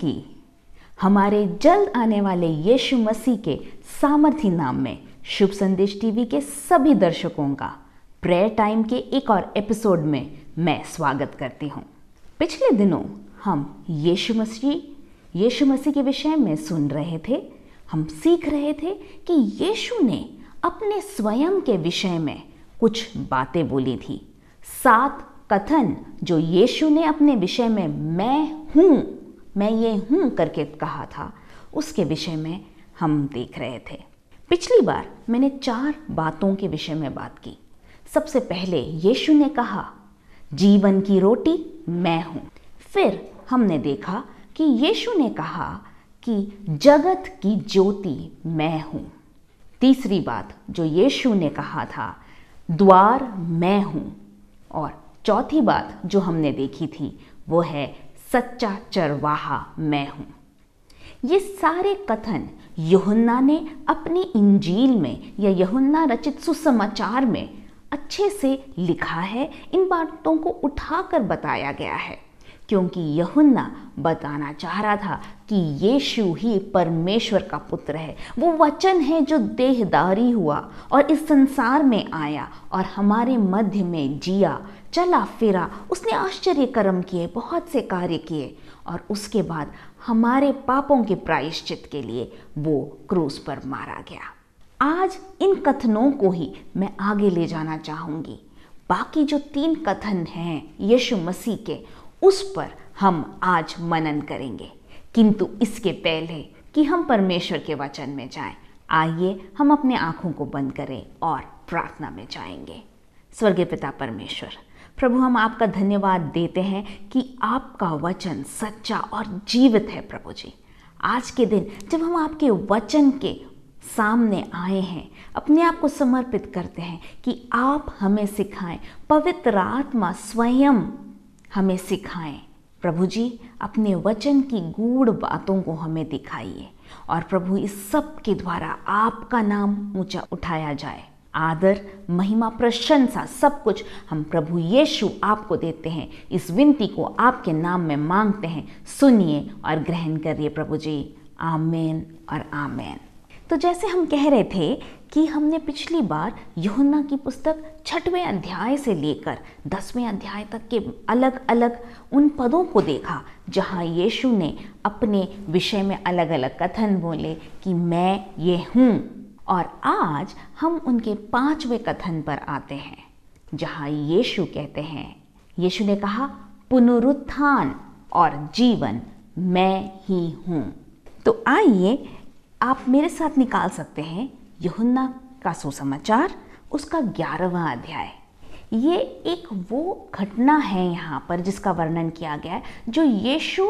की। हमारे जल्द आने वाले यीशु मसीह के सामर्थी नाम में शुभ संदेश टीवी के सभी दर्शकों का प्रेयर टाइम के एक और एपिसोड में मैं स्वागत करती हूँ। पिछले दिनों हम यीशु मसीह यीशु मसीह के विषय में सुन रहे थे। हम सीख रहे थे कि यीशु ने अपने स्वयं के विषय में कुछ बातें बोली थी। सात कथन जो यीशु ने अपने विषय में मैं हूँ मैं ये हूँ करके कहा था। उसके विषय में हम देख रहे थे। पिछली बार मैंने चार बातों के विषय में बात की। सबसे पहले यीशु ने कहा, जीवन की रोटी मैं हूँ। फिर हमने देखा कि यीशु ने कहा कि जगत की ज्योति मैं हूँ। तीसरी बात जो यीशु ने कहा था, द्वार मैं हूँ। और चौथी बात जो हमने देखी थी, वो है सच्चा चरवाहा मैं हूँ। ये सारे कथन यहुन्ना ने अपनी इंजील में या यहुन्ना रचित सुसमाचार में अच्छे से लिखा है। इन बातों को उठाकर बताया गया है, क्योंकि यहुन्ना बताना चाह रहा था कि यीशु ही परमेश्वर का पुत्र है। वो वचन है जो देहदारी हुआ और इस संसार में आया और हमारे मध्य में जिया चला फिरा। उसने आश्चर्य कर्म किए बहुत से कार्य किए और उसके बाद हमारे पापों के प्रायश्चित के लिए वो क्रूस पर मारा गया। आज इन कथनों को ही मैं आगे ले जाना चाहूँगी। बाकी जो तीन कथन हैं यीशु मसीह के उस पर हम आज मनन करेंगे। किंतु इसके पहले कि हम परमेश्वर के वचन में जाएँ, आइए हम अपने आँखों को बंद करें और प्रार्थना में जाएँगे। स्वर्गीय पिता परमेश्वर प्रभु, हम आपका धन्यवाद देते हैं कि आपका वचन सच्चा और जीवित है प्रभु जी। आज के दिन, जब हम आपके वचन के सामने आए हैं, अपने आप को समर्पित करते हैं कि आप हमें सिखाएँ, पवित्र आत्मा स्वयं हमें सिखाएँ। प्रभु जी, अपने वचन की गूढ़ बातों को हमें दिखाइए और प्रभु, इस सब के द्वारा आपका नाम ऊँचा उठाया जाए। आदर, महिमा, प्रशंसा, सब कुछ हम प्रभु यीशु आपको देते हैं। इस विनती को आपके नाम में मांगते हैं। सुनिए और ग्रहण करिए प्रभु जी। आमेन और आमेन। तो जैसे हम कह रहे थे कि हमने पिछली बार यहुन्ना की पुस्तक छठवें अध्याय से लेकर दसवें अध्याय तक के अलग अलग उन पदों को देखा, जहाँ यीशु ने अपने विषय में अलग अलग कथन बोले कि मैं ये हूँ। और आज हम उनके पाँचवें कथन पर आते हैं, जहाँ यीशु कहते हैं, यीशु ने कहा, पुनरुत्थान और जीवन मैं ही हूँ। तो आइए, आप मेरे साथ निकाल सकते हैं यहुन्ना का सुसमाचार, उसका ग्यारहवा अध्याय। ये एक वो घटना है यहाँ पर जिसका वर्णन किया गया है, जो यीशु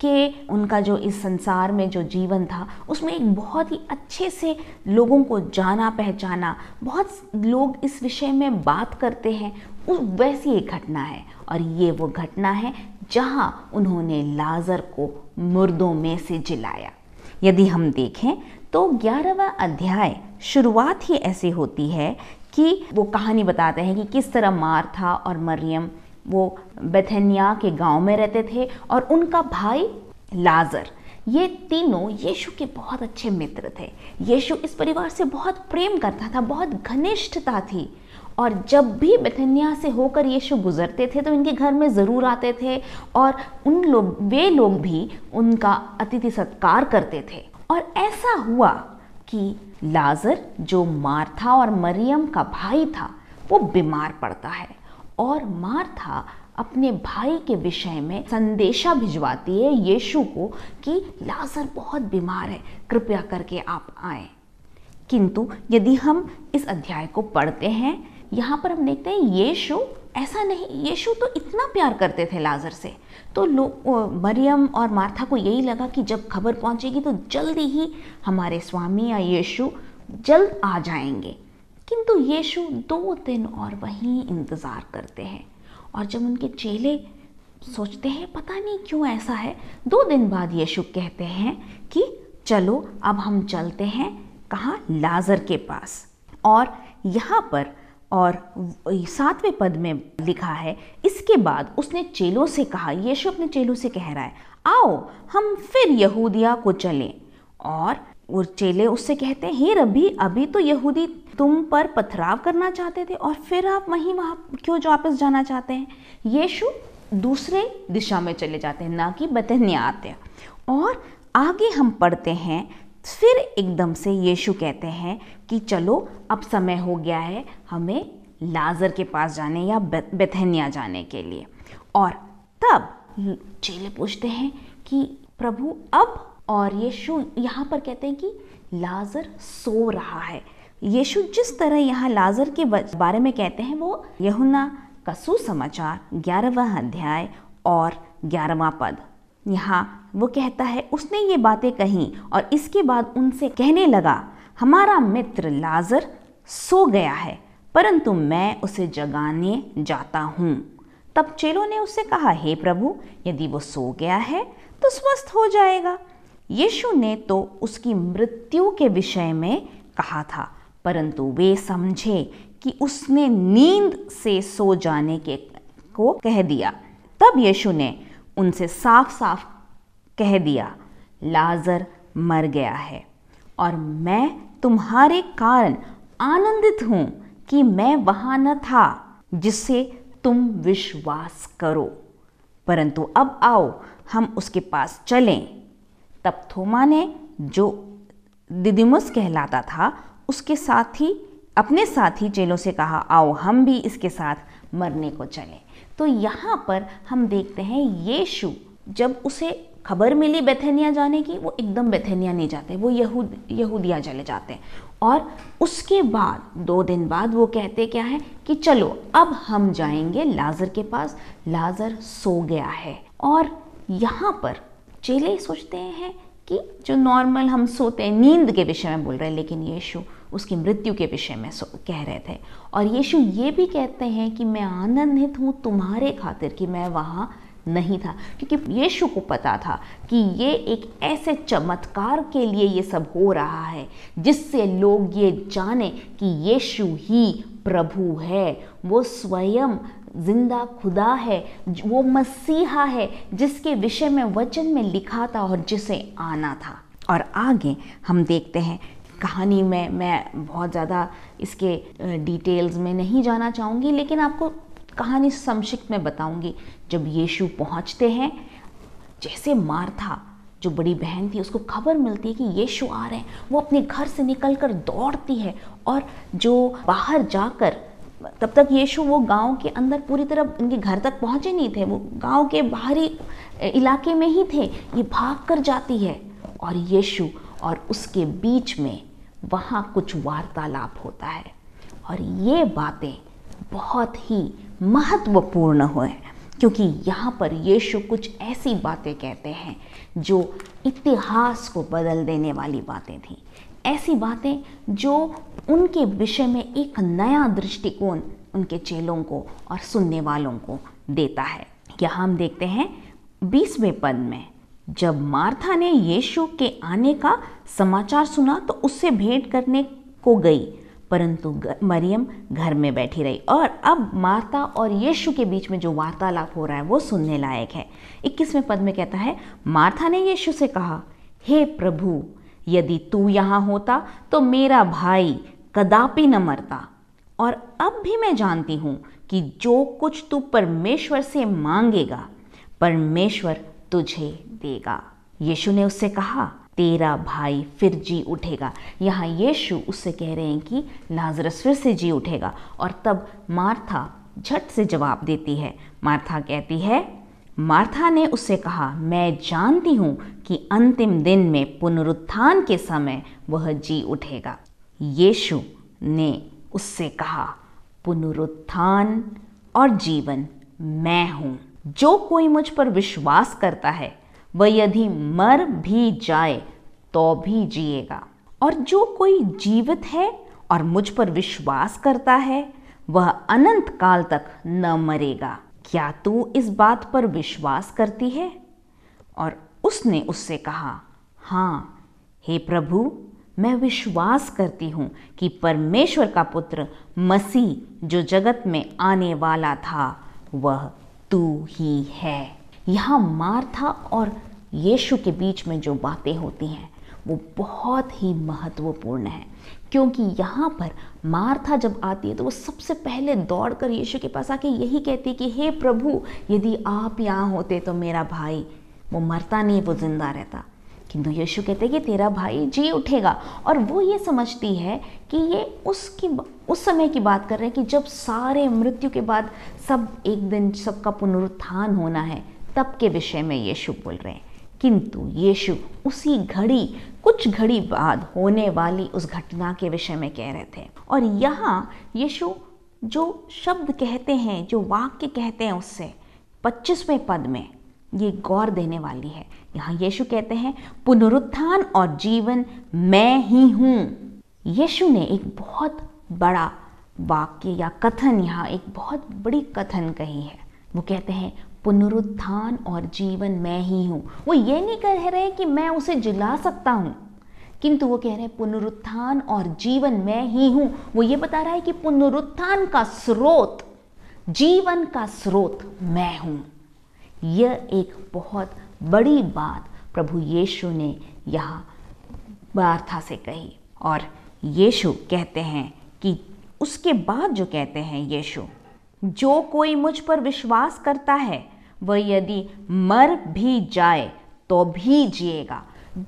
के उनका जो इस संसार में जो जीवन था, उसमें एक बहुत ही अच्छे से लोगों को जाना पहचाना, बहुत लोग इस विषय में बात करते हैं उस वैसी एक घटना है। और ये वो घटना है जहाँ उन्होंने लाजर को मुर्दों में से जिलाया। यदि हम देखें तो ग्यारहवा अध्याय शुरुआत ही ऐसी होती है कि वो कहानी बताते हैं कि किस तरह मार था और मरियम वो बेथेनिया के गाँव में रहते थे और उनका भाई लाजर। ये तीनों यीशु के बहुत अच्छे मित्र थे। यीशु इस परिवार से बहुत प्रेम करता था, बहुत घनिष्ठता थी। और जब भी बेथनिया से होकर यीशु गुजरते थे तो इनके घर में ज़रूर आते थे और उन लोग, वे लोग भी उनका अतिथि सत्कार करते थे। और ऐसा हुआ कि लाजर, जो मार्था और मरियम का भाई था, वो बीमार पड़ता है। और मार्था अपने भाई के विषय में संदेशा भिजवाती है यीशु को कि लाजर बहुत बीमार है, कृपया करके आप आए। किंतु यदि हम इस अध्याय को पढ़ते हैं, यहाँ पर हम देखते हैं यीशु, ऐसा नहीं, यीशु तो इतना प्यार करते थे लाजर से। तो लोग मरियम और मार्था को यही लगा कि जब खबर पहुँचेगी तो जल्दी ही हमारे स्वामी या यीशु जल्द आ जाएँगे। किंतु यीशु दो दिन और वहीं इंतज़ार करते हैं। और जब उनके चेले सोचते हैं, पता नहीं क्यों ऐसा है? दो दिन बाद यीशु कहते हैं कि, चलो, अब हम चलते हैं कहाँ? लाजर के पास। और यहाँ पर, और सातवें पद में लिखा है, इसके बाद उसने चेलों से कहा, यीशु अपने चेलों से कह रहा है, आओ, हम फिर यहूदिया को चलें। और वो चेले उससे कहते हैं, हे रबी अभी तो यहूदी तुम पर पथराव करना चाहते थे और फिर आप वहीं वहाँ क्यों वापस जाना चाहते हैं? यीशु दूसरे दिशा में चले जाते हैं, ना कि बतनिया आते हैं। और आगे हम पढ़ते हैं, फिर एकदम से यीशु कहते हैं कि चलो, अब समय हो गया है हमें लाजर के पास जाने या बेथनिया जाने के लिए। और तब चेले पूछते हैं कि प्रभु, अब? और यीशु यहाँ पर कहते हैं कि लाजर सो रहा है। यीशु जिस तरह यहाँ लाजर के बारे में कहते हैं, वो यहुना का सुसमाचार, ग्यारहवा अध्याय और ग्यारहवा पद। यहाँ वो कहता है, उसने ये बातें कही और इसके बाद उनसे कहने लगा, हमारा मित्र लाजर सो गया है, परंतु मैं उसे जगाने जाता हूँ। तब चेलों ने उससे कहा, हे प्रभु, यदि वो सो गया है तो स्वस्थ हो जाएगा। यीशु ने तो उसकी मृत्यु के विषय में कहा था। परंतु वे समझे कि उसने नींद से सो जाने के को कह दिया। तब यीशु ने उनसे साफ़ साफ़ कह दिया, लाजर मर गया है और मैं तुम्हारे कारण आनंदित हूँ कि मैं वहाँ न था जिससे तुम विश्वास करो। परंतु अब आओ, हम उसके पास चलें। तब थोमा ने जो दिदिमुस कहलाता था उसके साथ ही, अपने साथ ही चेलों से कहा, आओ, हम भी इसके साथ मरने को चले। तो यहाँ पर हम देखते हैं यीशु, जब उसे खबर मिली बेथेनिया जाने की, वो एकदम बेथेनिया नहीं जाते, वो यहूद, यहूदिया चले जाते हैं। और उसके बाद, दो दिन बाद वो कहते क्या है कि, चलो, अब हम जाएँगे लाजर के पास, लाजर सो गया है। और यहाँ पर चेले सोचते हैं कि जो नॉर्मल हम सोते हैं, नींद के विषय में बोल रहे हैं, लेकिन यीशु उसकी मृत्यु के विषय में कह रहे थे। और यीशु ये भी कहते हैं कि मैं आनंदित हूँ तुम्हारे खातिर कि मैं वहाँ नहीं था। क्योंकि यीशु को पता था कि ये एक ऐसे चमत्कार के लिए ये सब हो रहा है, जिससे लोग ये जाने कि यीशु ही प्रभु है। वो स्वयं ज़िंदा खुदा है, वो मसीहा है, जिसके विषय में वचन में लिखा था और जिसे आना था। और आगे हम देखते हैं कहानी में, मैं बहुत ज़्यादा इसके डिटेल्स में नहीं जाना चाहूँगी, लेकिन आपको कहानी संक्षिप्त में बताऊँगी। जब यीशु पहुँचते हैं, जैसे मारथा जो बड़ी बहन थी, उसको खबर मिलती है कि यीशु आ रहे हैं। वो अपने घर से निकलकर दौड़ती है और जो बाहर जाकर, तब तक यीशु वो गाँव के अंदर पूरी तरह उनके घर तक पहुँचे नहीं थे। वो गाँव के बाहरी इलाके में ही थे। ये भाग कर जाती है और यीशु और उसके बीच में वहाँ कुछ वार्तालाप होता है। और ये बातें बहुत ही महत्वपूर्ण हुए क्योंकि यहाँ पर यीशु कुछ ऐसी बातें कहते हैं जो इतिहास को बदल देने वाली बातें थी। ऐसी बातें जो उनके विषय में एक नया दृष्टिकोण उनके चेलों को और सुनने वालों को देता है। क्या हम देखते हैं बीसवें पद में? जब मार्था ने यीशु के आने का समाचार सुना तो उससे भेंट करने को गई, परंतु मरियम घर में बैठी रही। और अब माता और यीशु के बीच में जो वार्तालाप हो रहा है, वो सुनने लायक है। इक्कीसवें पद में कहता है, मार्था ने यीशु से कहा, हे प्रभु, यदि तू यहाँ होता तो मेरा भाई कदापि न मरता। और अब भी मैं जानती हूँ कि जो कुछ तू परमेश्वर से मांगेगा, परमेश्वर तुझे देगा। यीशु ने उससे कहा, तेरा भाई फिर जी उठेगा। यहाँ यीशु उससे कह रहे हैं कि लाजरस फिर से जी उठेगा और तब मार्था झट से जवाब देती है। मार्था कहती है, मार्था ने उससे कहा, मैं जानती हूँ कि अंतिम दिन में पुनरुत्थान के समय वह जी उठेगा। यीशु ने उससे कहा, पुनरुत्थान और जीवन, मैं हूँ। जो कोई मुझ पर विश्वास करता है, वह यदि मर भी जाए तो भी जिएगा। और जो कोई जीवित है और मुझ पर विश्वास करता है, वह अनंत काल तक न मरेगा। क्या तू इस बात पर विश्वास करती है? और उसने उससे कहा हाँ हे प्रभु, मैं विश्वास करती हूँ कि परमेश्वर का पुत्र मसीह जो जगत में आने वाला था, वह तू ही है। यहाँ मार्था और यीशु के बीच में जो बातें होती हैं, वो बहुत ही महत्वपूर्ण है। क्योंकि यहाँ पर मार्था जब आती है तो वो सबसे पहले दौड़कर यीशु के पास आके यही कहती है कि, हे प्रभु, यदि आप यहाँ होते तो मेरा भाई, वो मरता नहीं, वो ज़िंदा रहता। किंतु यीशु कहते कि तेरा भाई जी उठेगा। और वो ये समझती है कि ये उसकी उस समय की बात कर रहे हैं कि जब सारे मृत्यु के बाद सब एक दिन सबका पुनरुत्थान होना है, तब के विषय में यीशु बोल रहे हैं। किंतु यीशु उसी घड़ी, कुछ घड़ी बाद होने वाली उस घटना के विषय में कह रहे थे। और यहाँ यीशु जो शब्द कहते हैं, जो वाक्य कहते हैं उससे, पच्चीसवें पद में ये गौर देने वाली है। यहाँ यीशु कहते हैं, पुनरुत्थान और जीवन मैं ही हूँ। यीशु ने एक बहुत बड़ा वाक्य या कथन, यहाँ एक बहुत बड़ी कथन कही है। वो कहते हैं, पुनरुत्थान और जीवन मैं ही हूँ। वो ये नहीं कह रहे कि मैं उसे जिला सकता हूँ, किंतु वो कह रहे हैं, पुनरुत्थान और जीवन मैं ही हूँ। वो ये बता रहा है कि पुनरुत्थान का स्रोत, जीवन का स्रोत मैं हूँ। यह एक बहुत बड़ी बात प्रभु यीशु ने यहाँ वार्था से कही। और यीशु कहते हैं कि उसके बाद जो कहते हैं यीशु, जो कोई मुझ पर विश्वास करता है, वह यदि मर भी जाए तो भी जिएगा।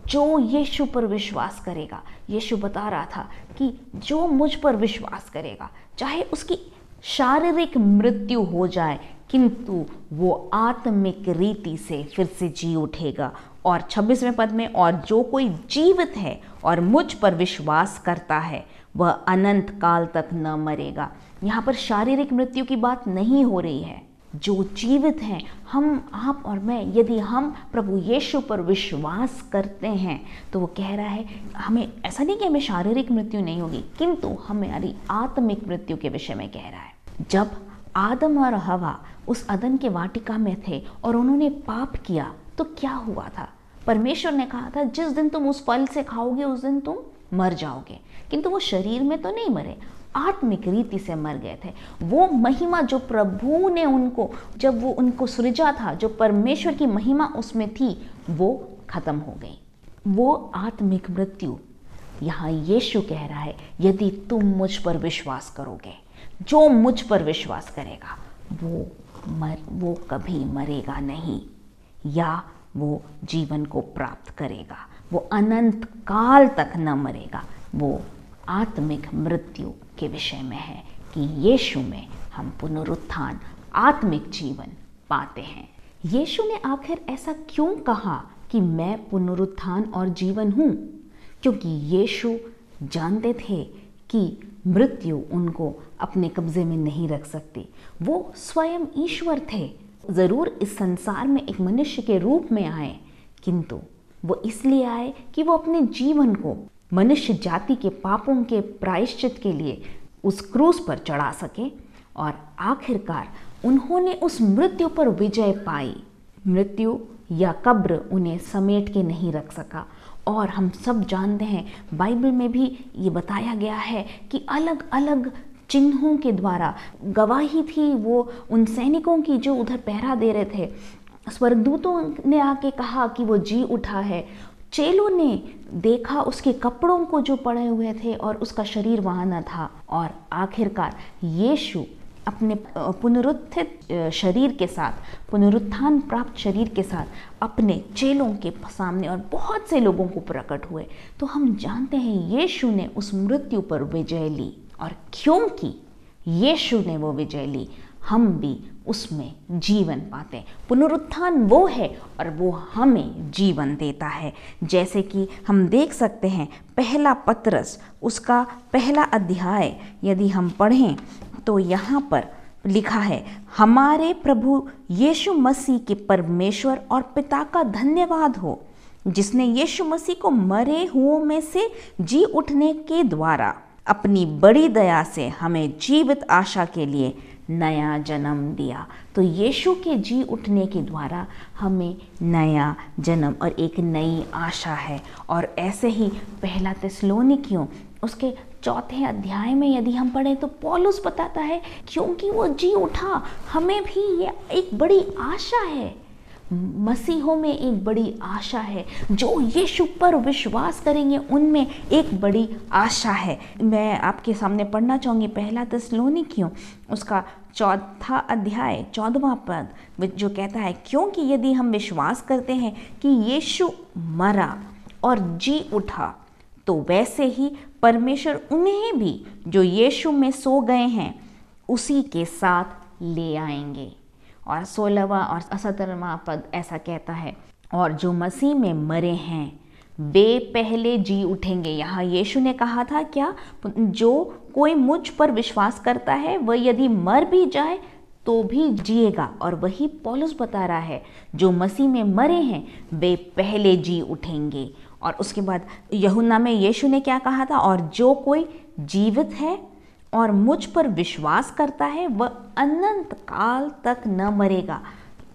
जो यीशु पर विश्वास करेगा, यीशु बता रहा था कि जो मुझ पर विश्वास करेगा, चाहे उसकी शारीरिक मृत्यु हो जाए किंतु वो आत्मिक रीति से फिर से जी उठेगा। और छब्बीसवें पद में, और जो कोई जीवित है और मुझ पर विश्वास करता है, वह अनंत काल तक न मरेगा। यहाँ पर शारीरिक मृत्यु की बात नहीं हो रही है। जो जीवित हैं, हम, आप और मैं, यदि हम प्रभु यीशु पर विश्वास करते हैं तो वो कह रहा है, हमें, ऐसा नहीं कि हमें शारीरिक मृत्यु नहीं होगी, किंतु हमारी आत्मिक मृत्यु के विषय में कह रहा है। जब आदम और हवा उस अदन के वाटिका में थे और उन्होंने पाप किया। तो क्या हुआ था? परमेश्वर ने कहा था, जिस दिन तुम उस फल से खाओगे, उस दिन तुम मर जाओगे। किंतु वो शरीर में तो नहीं मरे, आत्मिक रीति से मर गए थे। वो महिमा जो प्रभु ने उनको, जब वो उनको सृजा था, जो परमेश्वर की महिमा उसमें थी, वो खत्म हो गई। वो आत्मिक मृत्यु। यहाँ यीशु कह रहा है, यदि तुम मुझ पर विश्वास करोगे जो मुझ पर विश्वास करेगा, वो मर, वो कभी मरेगा नहीं, या वो जीवन को प्राप्त करेगा, वो अनंत काल तक न मरेगा, वो आत्मिक मृत्यु के विषय में है कि यीशु में हम पुनरुत्थान, आत्मिक जीवन पाते हैं। यीशु ने आखिर ऐसा क्यों कहा कि मैं पुनरुत्थान और जीवन हूँ? क्योंकि यीशु जानते थे कि मृत्यु उनको अपने कब्जे में नहीं रख सकती। वो स्वयं ईश्वर थे। ज़रूर इस संसार में एक मनुष्य के रूप में आए, किंतु वो इसलिए आए कि वो अपने जीवन को मनुष्य जाति के पापों के प्रायश्चित के लिए उस क्रूस पर चढ़ा सके और आखिरकार उन्होंने उस मृत्यु पर विजय पाई। मृत्यु या कब्र उन्हें समेट के नहीं रख सका। और हम सब जानते हैं, बाइबल में भी ये बताया गया है कि अलग अलग चिन्हों के द्वारा गवाही थी वो उन सैनिकों की जो उधर पहरा दे रहे थे। स्वर्गदूतों ने आके कहा कि वो जी उठा है। चेलों ने देखा उसके कपड़ों को जो पड़े हुए थे और उसका शरीर वहाँ न था। और आखिरकार यीशु अपने पुनरुत्थित शरीर के साथ, पुनरुत्थान प्राप्त शरीर के साथ अपने चेलों के सामने और बहुत से लोगों को प्रकट हुए। तो हम जानते हैं यीशु ने उस मृत्यु पर विजय ली और क्योंकि यीशु ने वो विजय ली, हम भी उसमें जीवन पाते हैं। पुनरुत्थान वो है और वो हमें जीवन देता है। जैसे कि हम देख सकते हैं, पहला पत्रस, उसका पहला अध्याय यदि हम पढ़ें तो यहाँ पर लिखा है, हमारे प्रभु यीशु मसीह के परमेश्वर और पिता का धन्यवाद हो, जिसने यीशु मसीह को मरे हुओं में से जी उठने के द्वारा अपनी बड़ी दया से हमें जीवित आशा के लिए नया जन्म दिया। तो यीशु के जी उठने के द्वारा हमें नया जन्म और एक नई आशा है। और ऐसे ही पहला तस्लोनिकियों उसके चौथे अध्याय में यदि हम पढ़ें तो पॉलुस बताता है, क्योंकि वो जी उठा, हमें भी ये एक बड़ी आशा है। मसीहों में एक बड़ी आशा है। जो यीशु पर विश्वास करेंगे, उनमें एक बड़ी आशा है। मैं आपके सामने पढ़ना चाहूँगी पहला तस्लोनी क्यों उसका चौथा अध्याय, चौदवा पद जो कहता है, क्योंकि यदि हम विश्वास करते हैं कि यीशु मरा और जी उठा तो वैसे ही परमेश्वर उन्हें भी, जो यीशु में सो गए हैं, उसी के साथ ले आएँगे। और सोलहवा और सत्रहवा पद ऐसा कहता है, और जो मसीह में मरे हैं, वे पहले जी उठेंगे। यहाँ यीशु ने कहा था, क्या जो कोई मुझ पर विश्वास करता है, वह यदि मर भी जाए तो भी जिएगा। और वही पॉलुस बता रहा है, जो मसीह में मरे हैं, वे पहले जी उठेंगे। और उसके बाद यहुन्ना में यीशु ने क्या कहा था, और जो कोई जीवित है और मुझ पर विश्वास करता है, वह अनंत काल तक न मरेगा।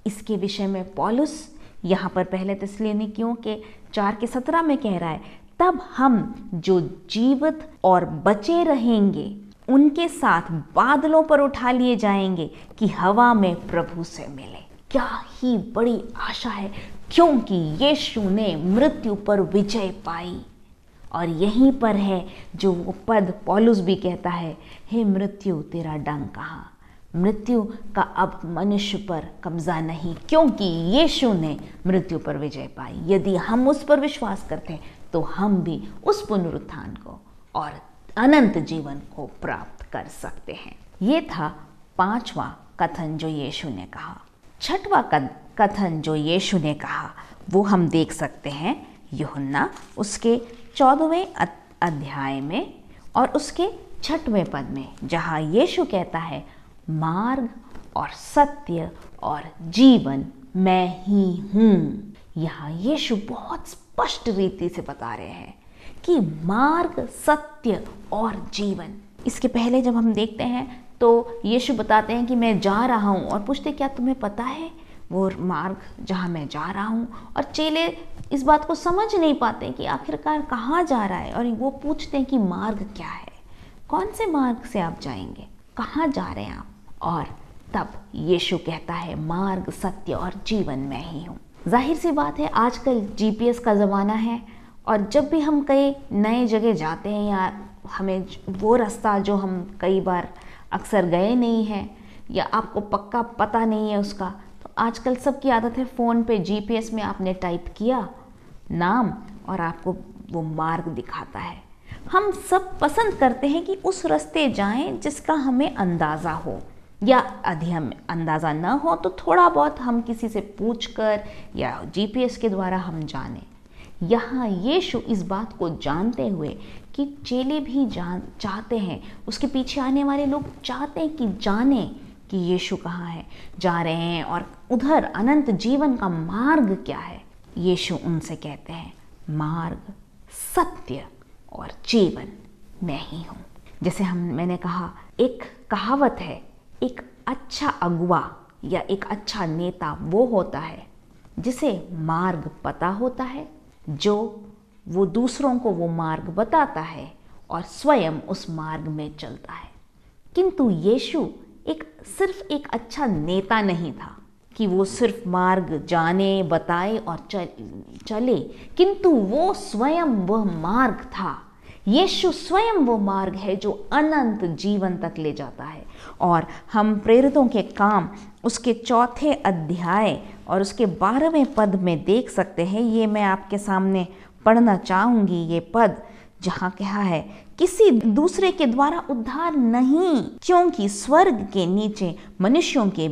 इसके विषय में पॉलुस यहाँ पर पहले तस्लिनिकियों के चार के सत्रह में कह रहा है, तब हम जो जीवित और बचे रहेंगे, उनके साथ बादलों पर उठा लिए जाएँगे कि हवा में प्रभु से मिले। क्या ही बड़ी आशा है, क्योंकि यीशु ने मृत्यु पर विजय पाई। और यहीं पर है जो वो पद पॉलुस भी कहता है, हे मृत्यु, तेरा डंग कहाँ? मृत्यु का अब मनुष्य पर कब्जा नहीं, क्योंकि यीशु ने मृत्यु पर विजय पाई। यदि हम उस पर विश्वास करते हैं तो हम भी उस पुनरुत्थान को और अनंत जीवन को प्राप्त कर सकते हैं। ये था पांचवा कथन जो यीशु ने कहा। छठवा कथन जो यीशु ने कहा, वो हम देख सकते हैं, युहन्ना, उसके चौदहवें अध्याय में और उसके छठवें पद में, जहाँ यीशु कहता है, मार्ग और सत्य और जीवन मैं ही हूँ। यहाँ यीशु बहुत स्पष्ट रीति से बता रहे हैं कि मार्ग, सत्य और जीवन। इसके पहले जब हम देखते हैं तो यीशु बताते हैं कि मैं जा रहा हूँ और पूछते, क्या तुम्हें पता है वो मार्ग जहाँ मैं जा रहा हूँ? और चेले इस बात को समझ नहीं पाते कि आखिरकार कहाँ जा रहा है और वो पूछते हैं कि मार्ग क्या है। कौन से मार्ग से आप जाएँगे? कहाँ जा रहे हैं आप? और तब यीशु कहता है, मार्ग सत्य और जीवन मैं ही हूँ। ज़ाहिर सी बात है, आजकल जीपीएस का ज़माना है और जब भी हम कई नए जगह जाते हैं या हमें वो रास्ता जो हम कई बार अक्सर गए नहीं हैं या आपको पक्का पता नहीं है उसका तो आजकल सबकी आदत है फ़ोन पे जीपीएस में आपने टाइप किया नाम और आपको वो मार्ग दिखाता है। हम सब पसंद करते हैं कि उस रास्ते जाएँ जिसका हमें अंदाज़ा हो या यदि हम अंदाज़ा ना हो तो थोड़ा बहुत हम किसी से पूछ कर या जीपीएस के द्वारा हम जाने। यहाँ यीशु इस बात को जानते हुए कि चेले भी जान, चाहते हैं। उसके पीछे आने वाले लोग चाहते हैं कि जाने कि यीशु कहाँ है, जा रहे हैं और उधर अनंत जीवन का मार्ग क्या है। यीशु उनसे कहते हैं, मार्ग, सत्य और जीवन मैं ही हूँ। जैसे हम, मैंने कहा, एक कहावत है, एक अच्छा अगुआ या एक अच्छा नेता वो होता है जिसे मार्ग पता होता है, जो वो दूसरों को वो मार्ग बताता है और स्वयं उस मार्ग में चलता है। किंतु यीशु एक, सिर्फ़ एक अच्छा नेता नहीं था। कि वो सिर्फ़ मार्ग जाने बताए और चल, किंतु वो स्वयं वह मार्ग था। यीशु स्वयं वो मार्ग है जो अनंत जीवन तक ले जाता है। और हम प्रेरितों के काम उसके चौथे अध्याय और उसके बारहवें पद में देख सकते हैं। ये मैं आपके सामने पढ़ना चाहूँगी ये पद जहाँ कहा है किसी दूसरे के द्वारा उद्धार नहीं क्योंकि स्वर्ग के नीचे मनुष्यों के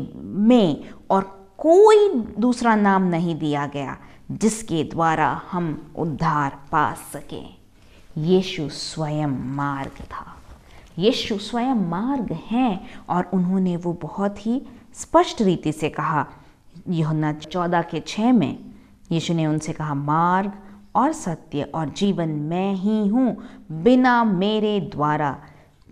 में और कोई दूसरा नाम नहीं दिया गया जिसके द्वारा हम उद्धार पा सकें। यीशु स्वयं मार्ग था। यीशु स्वयं मार्ग हैं और उन्होंने वो बहुत ही स्पष्ट रीति से कहा। यहुन्ना चौदह के छः में यीशु ने उनसे कहा, मार्ग और सत्य और जीवन मैं ही हूँ। बिना मेरे द्वारा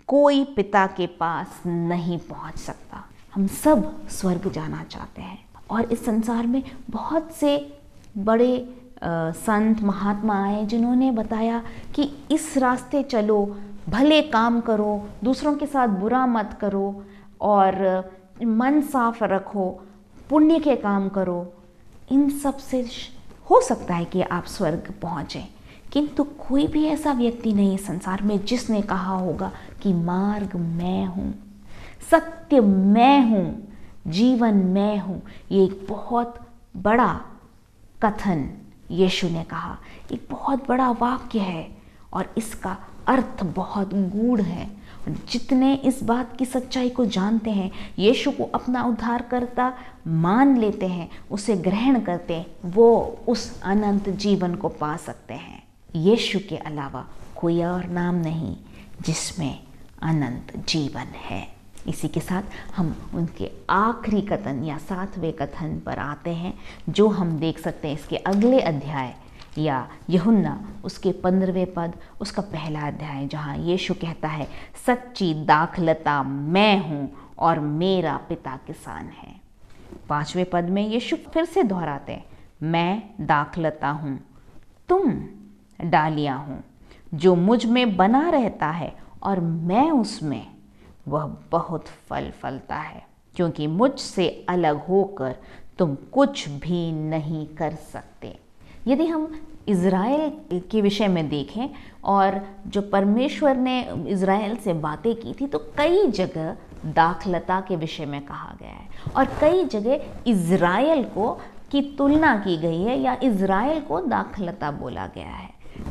कोई पिता के पास नहीं पहुँच सकता। हम सब स्वर्ग जाना चाहते हैं। और इस संसार में बहुत से बड़े संत, महात्मा आए जिन्होंने बताया कि इस रास्ते चलो, भले काम करो, दूसरों के साथ बुरा मत करो और मन साफ़ रखो, पुण्य के काम करो। इन सबसे हो सकता है कि आप स्वर्ग पहुँचें। किंतु कोई भी ऐसा व्यक्ति नहीं संसार में जिसने कहा होगा कि मार्ग मैं हूँ। सत्य मैं हूँ जीवन मैं हूँ। ये एक बहुत बड़ा कथन यीशु ने कहा। एक बहुत बड़ा वाक्य है और इसका अर्थ बहुत गूढ़ है। जितने इस बात की सच्चाई को जानते हैं, यीशु को अपना उद्धार करता मान लेते हैं, उसे ग्रहण करते हैं, वो उस अनंत जीवन को पा सकते हैं। यीशु के अलावा कोई और नाम नहीं जिसमें अनंत जीवन है। इसी के साथ हम उनके आखिरी कथन या सातवें कथन पर आते हैं, जो हम देख सकते हैं इसके अगले अध्याय या यहुन्ना, उसके पंद्रहवें पद, उसका पहला अध्याय, जहाँ यीशु कहता है, सच्ची दाखलता मैं हूँ और मेरा पिता किसान है। पाँचवें पद में यीशु फिर से दोहराते हैं, मैं दाखलता हूँ, तुम डालियाँ हूँ, जो मुझमें बना रहता है और मैं उसमें वह बहुत फल फलता है, क्योंकि मुझसे अलग होकर तुम कुछ भी नहीं कर सकते। यदि हम इसराइल के विषय में देखें, और जो परमेश्वर ने इसराइल से बातें की थी तो कई जगह दाखलता के विषय में कहा गया है, और कई जगह इसराइल को की तुलना की गई है, या इसराइल को दाखलता बोला गया है।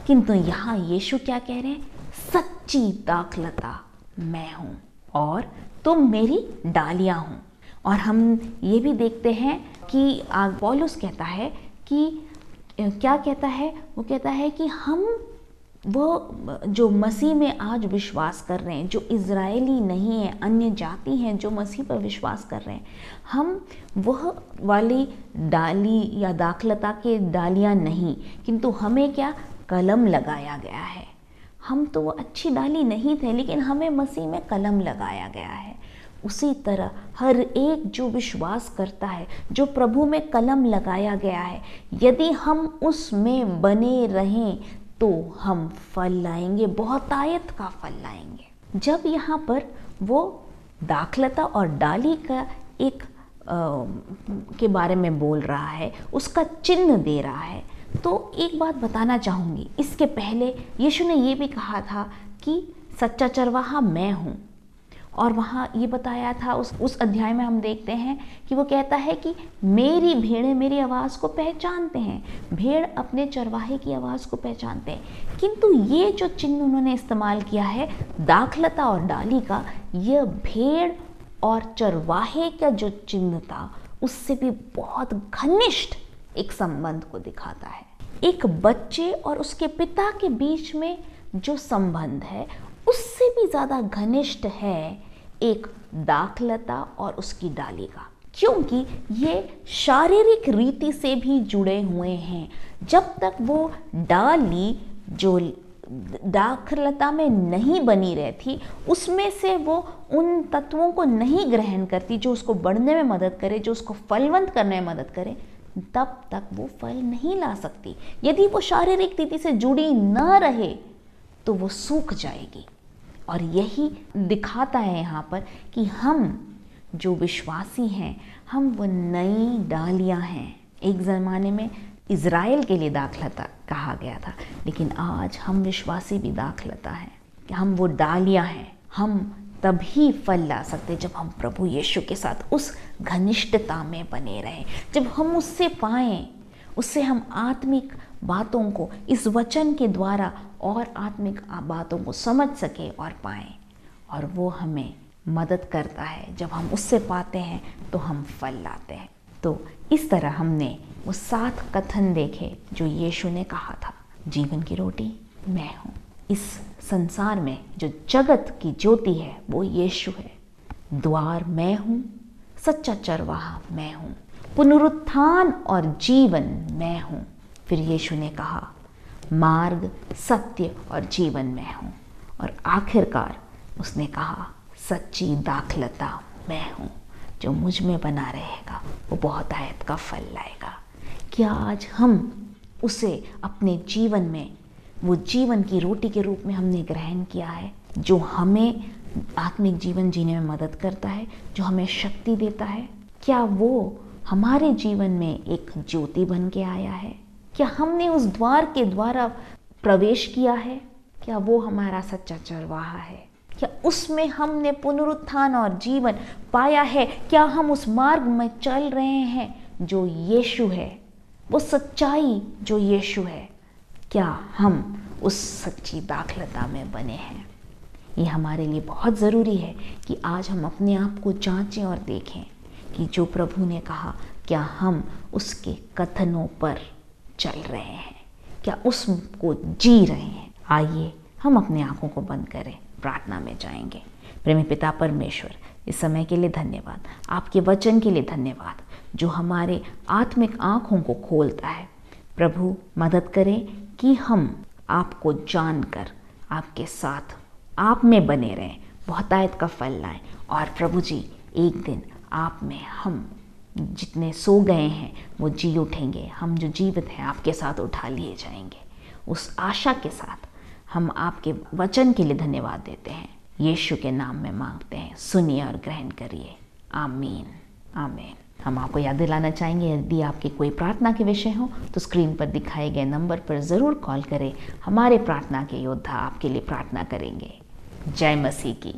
किंतु यहाँ यीशु क्या कह रहे हैं? सच्ची दाखलता मैं हूँ। और तुम मेरी डालियाँ हूँ। और हम ये भी देखते हैं कि पॉलुस कहता है कि क्या कहता है? वो कहता है कि हम वो, जो मसीह में आज विश्वास कर रहे हैं, जो इज़राइली नहीं है, अन्य जाति हैं जो मसीह पर विश्वास कर रहे हैं, हम वह वाली डाली या दाखलता के डालियाँ नहीं, किंतु हमें क्या? कलम लगाया गया है। हम तो वो अच्छी डाली नहीं थे लेकिन हमें मसीह में कलम लगाया गया है। उसी तरह हर एक जो विश्वास करता है जो प्रभु में कलम लगाया गया है यदि हम उसमें बने रहें तो हम फल लाएँगे बहुत आयत का फल लाएँगे। जब यहाँ पर वो दाखलता और डाली का एक आ, के बारे में बोल रहा है उसका चिन्ह दे रहा है तो एक बात बताना चाहूँगी। इसके पहले यीशु ने ये भी कहा था कि सच्चा चरवाहा मैं हूँ। और वहाँ ये बताया था, उस उस अध्याय में हम देखते हैं कि वो कहता है कि मेरी भेड़ें मेरी आवाज़ को पहचानते हैं। भेड़ अपने चरवाहे की आवाज़ को पहचानते हैं। किंतु ये जो चिन्ह उन्होंने इस्तेमाल किया है, दाखलता और डाली का, यह भेड़ और चरवाहे का जो चिन्ह था, उससे भी बहुत घनिष्ठ एक संबंध को दिखाता है। एक बच्चे और उसके पिता के बीच में जो संबंध है, उससे भी ज़्यादा घनिष्ठ है एक दाखलता और उसकी डाली का क्योंकि ये शारीरिक रीति से भी जुड़े हुए हैं। जब तक वो डाली जो दाखलता में नहीं बनी रहती, उसमें से वो उन तत्वों को नहीं ग्रहण करती जो उसको बढ़ने में मदद करे, जो उसको फलवंत करने में मदद करे तब तक वो फल नहीं ला सकती। यदि वो शारीरिक स्थिति से जुड़ी न रहे तो वो सूख जाएगी। और यही दिखाता है यहाँ पर कि हम जो विश्वासी हैं, हम वो नई डालियाँ हैं। एक ज़माने में इसराइल के लिए दाखलता कहा गया था, लेकिन आज हम विश्वासी भी दाखलता हैं कि हम वो डालियाँ हैं। हम तभी फल ला सकते जब हम प्रभु यीशु के साथ उस घनिष्ठता में बने रहें। जब हम उससे पाएँ, उससे हम आत्मिक बातों को इस वचन के द्वारा और आत्मिक बातों को समझ सके और पाएँ। और वो हमें मदद करता है। जब हम उससे पाते हैं तो हम फल लाते हैं। तो इस तरह हमने वो सात कथन देखे जो यीशु ने कहा था। जीवन की रोटी, मैं हूँ। इस संसार में जो जगत की ज्योति है, वो यीशु है। द्वार मैं हूँ, सच्चा चरवाहा मैं हूँ। पुनरुत्थान और जीवन मैं हूँ। फिर यीशु ने कहा, मार्ग, सत्य और जीवन मैं हूँ। और आखिरकार उसने कहा, सच्ची दाखलता मैं हूँ। जो मुझमें बना रहेगा, वो बहुत आयत का फल लाएगा। क्या आज हम उसे अपने जीवन में वो जीवन की रोटी के रूप में हमने ग्रहण किया है, जो हमें आत्मिक जीवन जीने में मदद करता है, जो हमें शक्ति देता है। क्या वो हमारे जीवन में एक ज्योति बन के आया है? क्या हमने उस द्वार के द्वारा प्रवेश किया है? क्या वो हमारा सच्चा चरवाहा है? क्या उसमें हमने पुनरुत्थान और जीवन पाया है? क्या हम उस मार्ग में चल रहे हैं, जो यीशु है? वो सच्चाई, जो यीशु है। क्या हम उस सच्ची दाखलता में बने हैं? ये हमारे लिए बहुत ज़रूरी है कि आज हम अपने आप को जांचें और देखें कि जो प्रभु ने कहा, क्या हम उसके कथनों पर चल रहे हैं? क्या उसको जी रहे हैं? आइए, हम अपनी आँखों को बंद करें, प्रार्थना में जाएँगे। प्रेमी पिता परमेश्वर, इस समय के लिए धन्यवाद। आपके वचन के लिए धन्यवाद, जो हमारे आत्मिक आँखों को खोलता है। प्रभु, मदद करें कि हम आपको जानकर, आपके साथ, आप में बने रहें बहुतायत का फल लाएँ। और प्रभु जी, एक दिन आप में हम जितने सो गए हैं, वो जी उठेंगे। हम जो जीवित हैं, आपके साथ उठा लिए जाएँगे। उस आशा के साथ हम आपके वचन के लिए धन्यवाद देते हैं। यीशु के नाम में मांगते हैं, सुनिए और ग्रहण करिए। आमीन। आमीन। हम आपको याद दिलाना चाहेंगे, यदि आपके कोई प्रार्थना के विषय हो तो स्क्रीन पर दिखाए गए नंबर पर ज़रूर कॉल करें। हमारे प्रार्थना के योद्धा आपके लिए प्रार्थना करेंगे। जय मसीह की।